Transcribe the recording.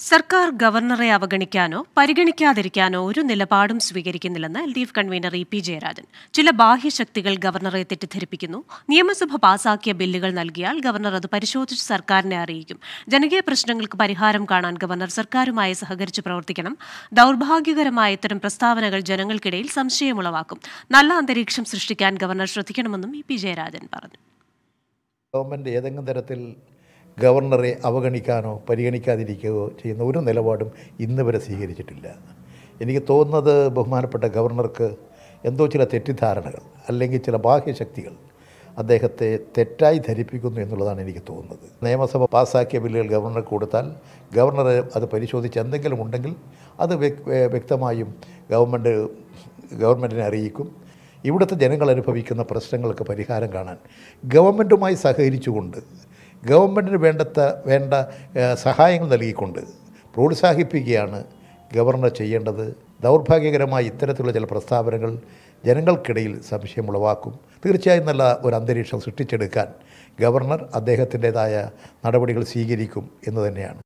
സർക്കാർ ഗവർണറെ അവഗണിക്കാനോ പരിഗണിക്കാതിരിക്കാനോ ഒരു നിലപാടും സ്വീകരിക്കുന്നില്ലെന്ന് L D F convener E P Jayarajan. ചില ബാഹ്യശക്തികൾ ഗവർണറെ തെറ്റിദ്ധരിപ്പിക്കുന്നു. നിയമസഭ പാസാക്കിയ ബില്ലുകൾ നൽകിയാൽ ഗവർണർ അത് പരിശോധിച്ച് സർക്കാരിനെ അറിയിക്കും. ജനകീയ പ്രശ്നങ്ങൾക്ക് പരിഹാരം കാണാൻ ഗവർണർ സർക്കാരുമായി സഹകരിച്ച് പ്രവർത്തിക്കണം. ദൗർഭാഗ്യകരമായ ഇത്തരം പ്രസ്താവനകൾ ജനങ്ങൾക്കിടയിൽ സംശയമുളവാക്കും. നല്ല അന്തരീക്ഷം സൃഷ്ടിക്കാൻ ഗവർണർ ശ്രദ്ധിക്കണമെന്നും ഇ പി ജയരാജൻ പറഞ്ഞു. ഗവൺമെന്റ് ഏതെങ്കിലും തരത്തിൽ ഗവർണറെ അവഗണിക്കാനോ പരിഗണിക്കാതിരിക്കുകയോ ചെയ്യുന്ന ഒരു നിലപാടും ഇന്ന് വരെ സ്വീകരിച്ചിട്ടില്ല. എനിക്ക് തോന്നുന്നത് ബഹുമാനപ്പെട്ട ഗവർണർക്ക് എന്തോ ചില തെറ്റിദ്ധാരണകൾ അല്ലെങ്കിൽ ചില ബാഹ്യശക്തികൾ അദ്ദേഹത്തെ തെറ്റായി ധരിപ്പിക്കുന്നു എന്നുള്ളതാണ് എനിക്ക് തോന്നുന്നത്. നിയമസഭ പാസ്സാക്കിയ ബില്ലുകൾ ഗവർണർക്ക് കൊടുത്താൽ ഗവർണർ അത് പരിശോധിച്ച് എന്തെങ്കിലും ഉണ്ടെങ്കിൽ അത് വ്യക്തമായും ഗവൺമെന്റ് ഗവൺമെന്റിനെ അറിയിക്കും. ഇവിടുത്തെ ജനങ്ങൾ അനുഭവിക്കുന്ന പ്രശ്നങ്ങൾക്ക് പരിഹാരം കാണാൻ ഗവൺമെന്റുമായി സഹകരിച്ചുകൊണ്ട് ഗവൺമെന്റിന് വേണ്ടത്ത വേണ്ട സഹായങ്ങൾ നൽകിക്കൊണ്ട് പ്രോത്സാഹിപ്പിക്കുകയാണ് ഗവർണർ ചെയ്യേണ്ടത്. ദൗർഭാഗ്യകരമായ ഇത്തരത്തിലുള്ള ചില പ്രസ്താവനകൾ ജനങ്ങൾക്കിടയിൽ സംശയമുളവാക്കും തീർച്ചയായും നല്ല ഒരു അന്തരീക്ഷം സൃഷ്ടിച്ചെടുക്കാൻ ഗവർണർ അദ്ദേഹത്തിന്റെതായ നടപടികൾ സ്വീകരിക്കും എന്ന് തന്നെയാണ്.